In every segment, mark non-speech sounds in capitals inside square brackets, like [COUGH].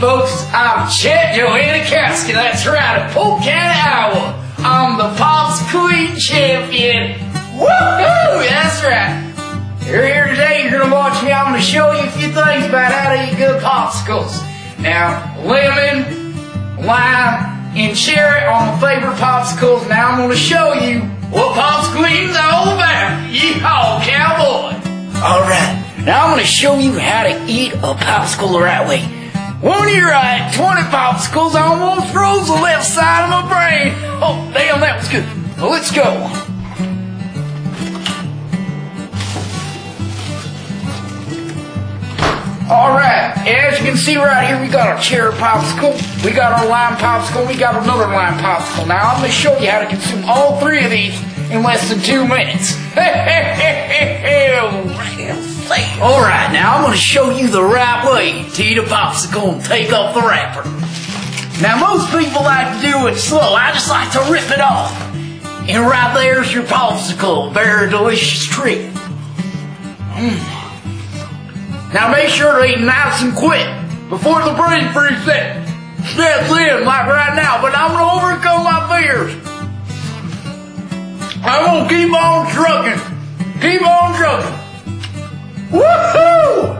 folks. I'm Chet Johannikowski. That's right, of Polk County, Iowa. I'm the Popsicle Eating Champion. Woohoo! That's right. You're here today. You're gonna watch me. I'm gonna show you a few things about how to eat good popsicles. Now, lemon, lime, and cherry are my favorite popsicles. Now I'm gonna show you what popsicle eating's all about. Yeehaw, cowboy! Alright, now I'm gonna show you how to eat a popsicle the right way. One year I had 20 popsicles, I almost froze the left side of my brain. Oh, damn, that was good. Well, let's go. Alright, as you can see right here, we got our cherry popsicle, we got our lime popsicle, we got another lime popsicle. Now I'm going to show you how to consume all three of these in less than two minutes. [LAUGHS] Alright, now I'm to show you the right way to eat a popsicle and take off the wrapper. Now most people like to do it slow, I just like to rip it off. And right there's your popsicle, very delicious treat. Mmm. Now make sure to eat nice and quick before the brain freeze set. Steps in like right now, but I'm gonna overcome my fears. I'm gonna keep on trucking. Keep on trucking. Woohoo!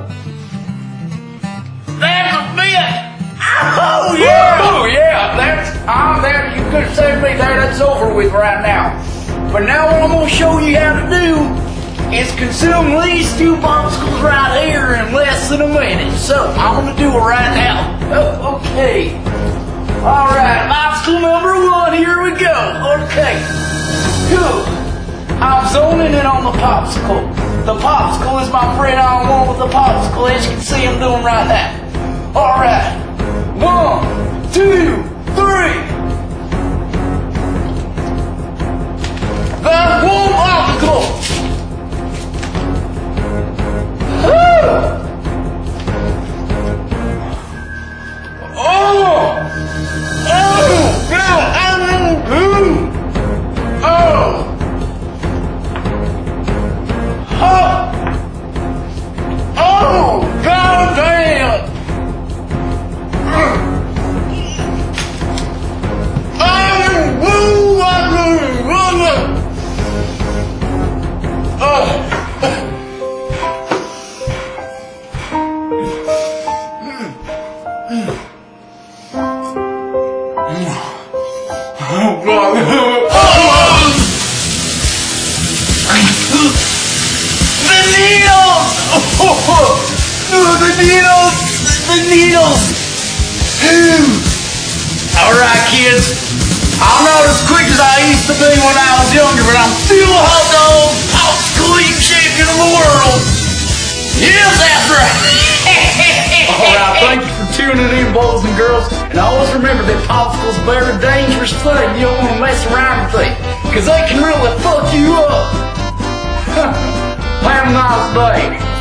That's a bit. Oh yeah! Oh yeah! That's I'm there. You could said me there. That's over with right now. But now what I'm gonna show you how to do is consume these two popsicles right here in less than a minute. So I'm gonna do it right now. Oh, okay. All right, popsicle number one. Here we go. Okay. Cool. I'm zoning in on the popsicle. The popsicle is my friend I want with the popsicle. As you can see, I'm doing right now. All right. One, two, three. That's one popsicle. Oh god. The needles! Oh, the needles! The needles! Alright kids, I'm not as quick as I used to be when I was younger, but I'm still a hot dog tuning in, boys and girls. And always remember that popsicles are a very dangerous thing. You don't want to mess around with it. Because they can really fuck you up. [LAUGHS] Have a nice day.